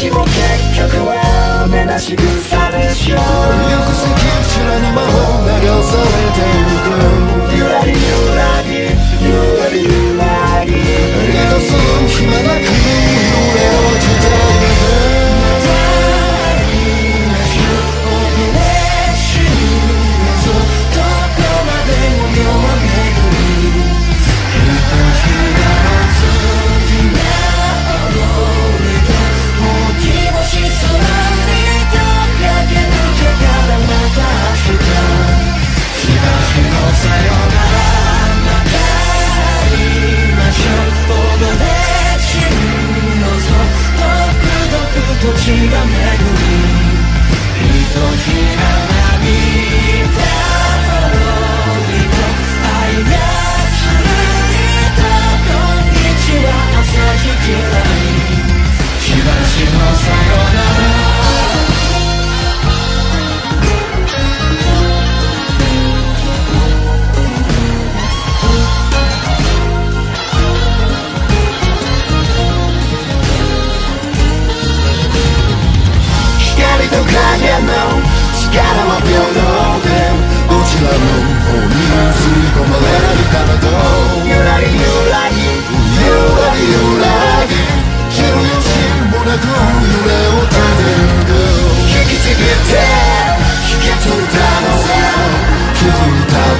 ちも結局はなしぐでしょう行く先知らに魔法流されてゆく 또 지가 매고 影の力は平等でどちらの方に吸い込まれるかなどゆらりゆらりゆらりゆらり休養心もなく揺れを立てる引きちぎって引き継いだの傷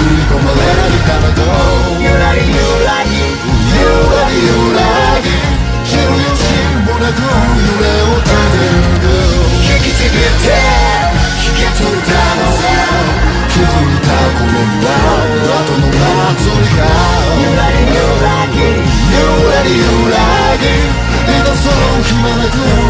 吸い込まれる体をゆらりゆらりゆらりゆらり余もなく揺れを立てる引きちぎって引き継いだのさ気づいた頃には後の祭りがゆらりゆらりゆらりゆらり愛そう暇なく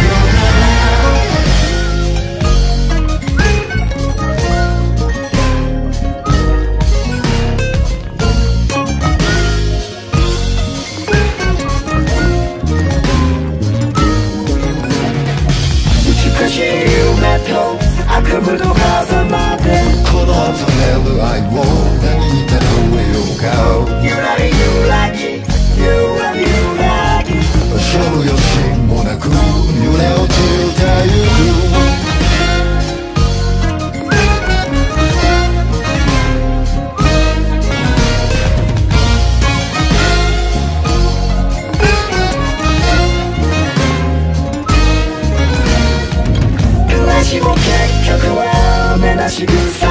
of a never I won't Eat an away cow You are you lucky You are you lucky 勝利心もなく揺れ落ちる太陽私も結局は目なし草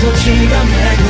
と血が巡り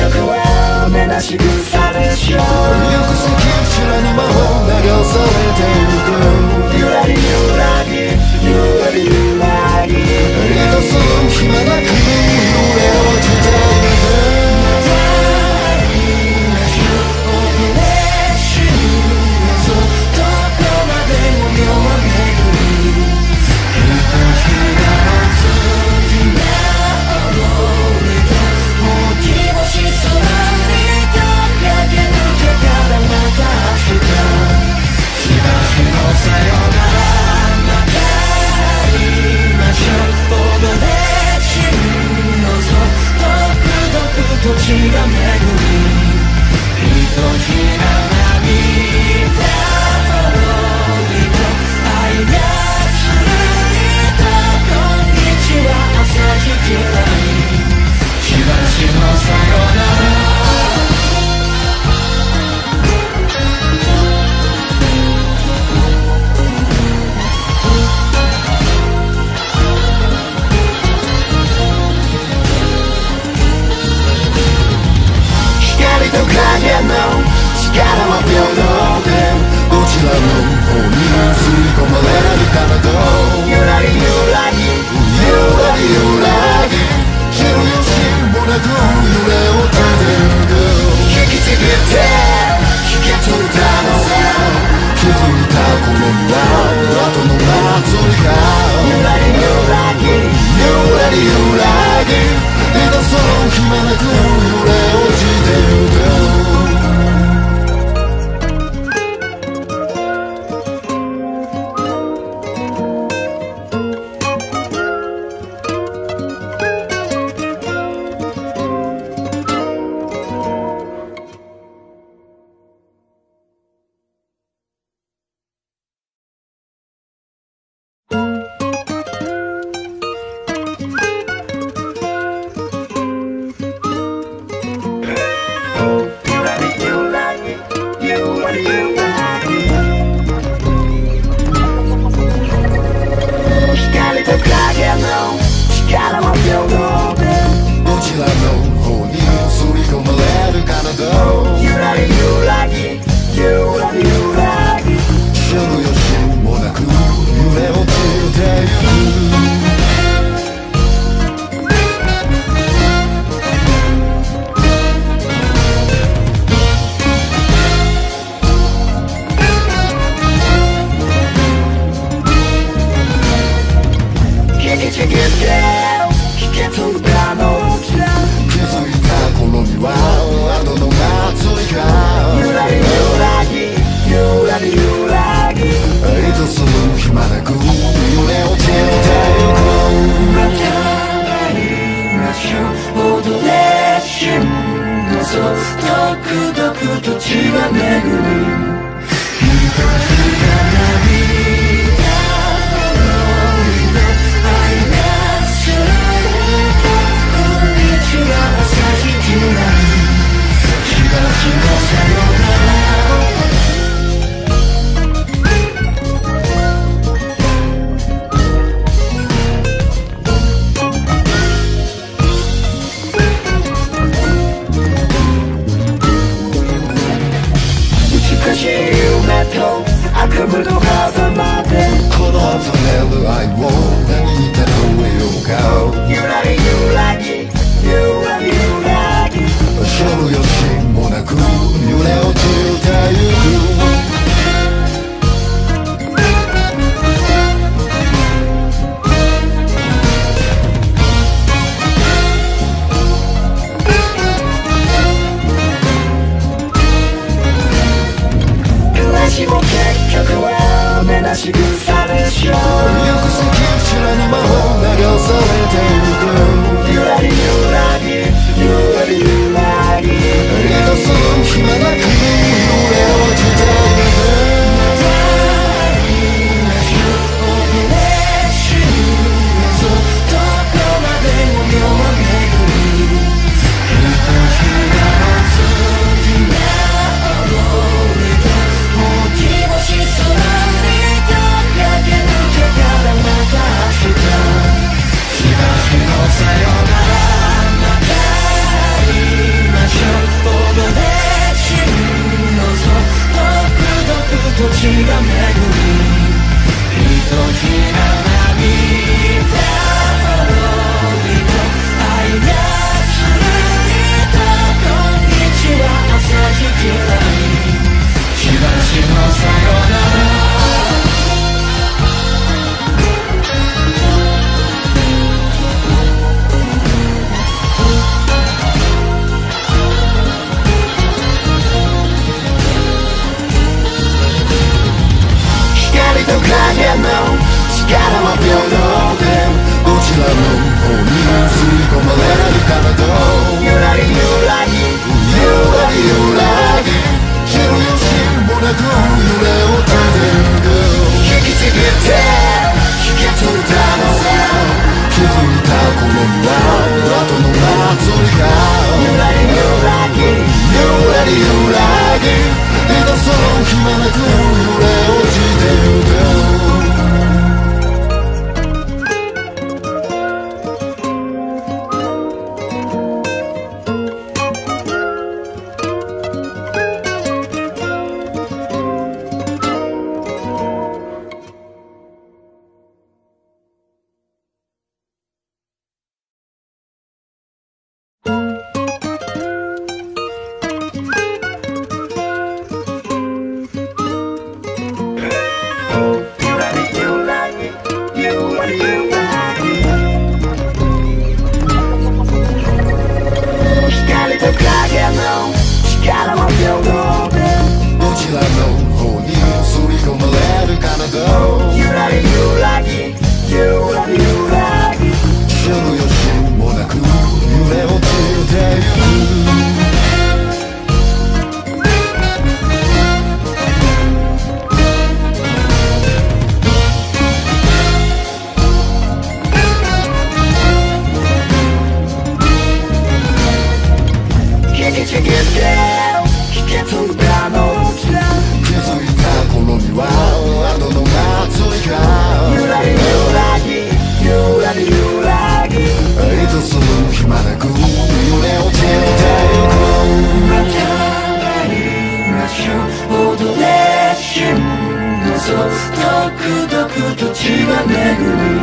よく好きう行知らぬ魔法流されてゆく。ゆ that now 力は平等でどちらの方に吸い込まれるかなどゆらりゆらりゆらりゆらり知る由心もなく夢を立てる引きちぎって引き継いだのさ気づいた頃には後の祭りがゆらりゆらりゆらり揺らぎ痛そう暇なく揺れ落ちてゆく 꿈을 또 가서 off a I とドクドと血が巡る。